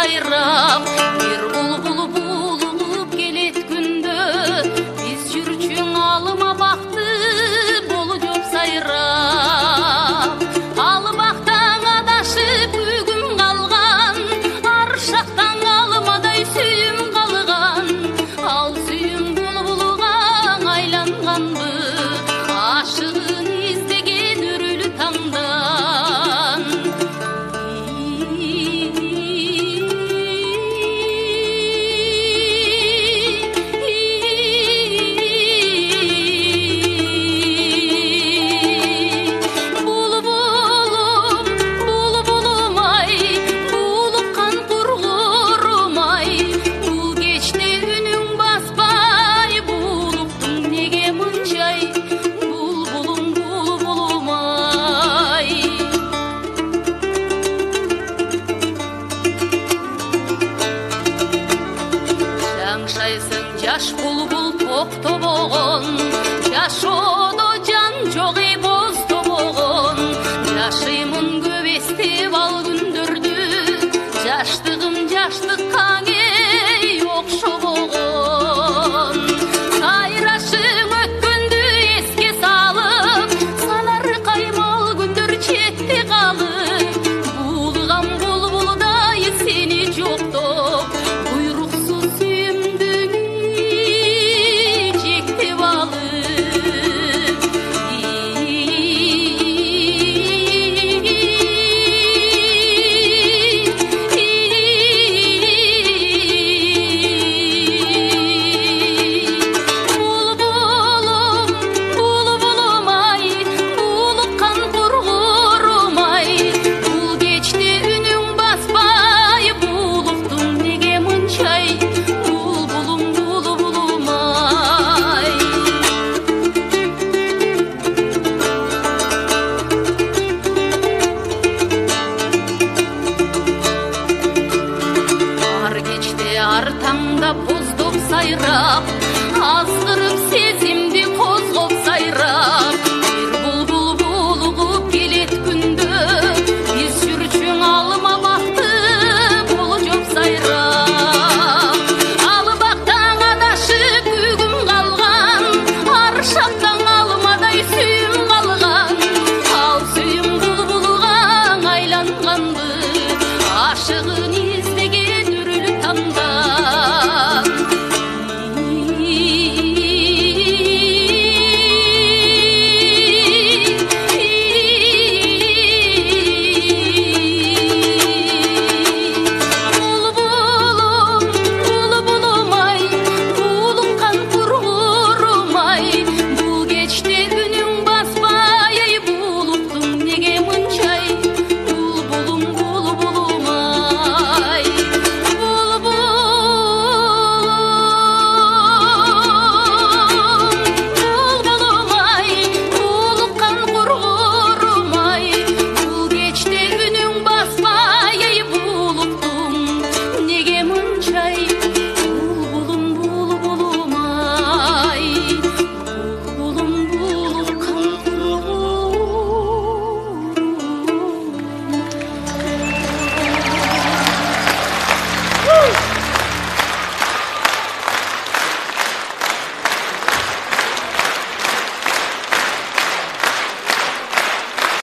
сайрап жаш бұлбұл тоқтобоғын жашоодо жан жок ей бозтобоғын жашыймын көп эстеп ал күндөрдү жаштыгым жаштыкка fazla şey